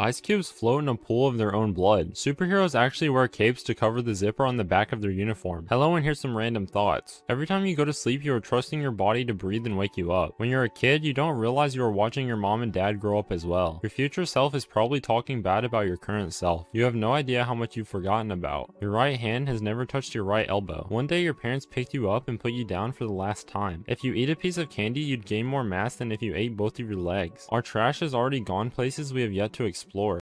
Ice cubes float in a pool of their own blood. Superheroes actually wear capes to cover the zipper on the back of their uniform. Hello and here's some random thoughts. Every time you go to sleep, you are trusting your body to breathe and wake you up. When you're a kid, you don't realize you are watching your mom and dad grow up as well. Your future self is probably talking bad about your current self. You have no idea how much you've forgotten about. Your right hand has never touched your right elbow. One day your parents picked you up and put you down for the last time. If you eat a piece of candy, you'd gain more mass than if you ate both of your legs. Our trash has already gone places we have yet to explore explore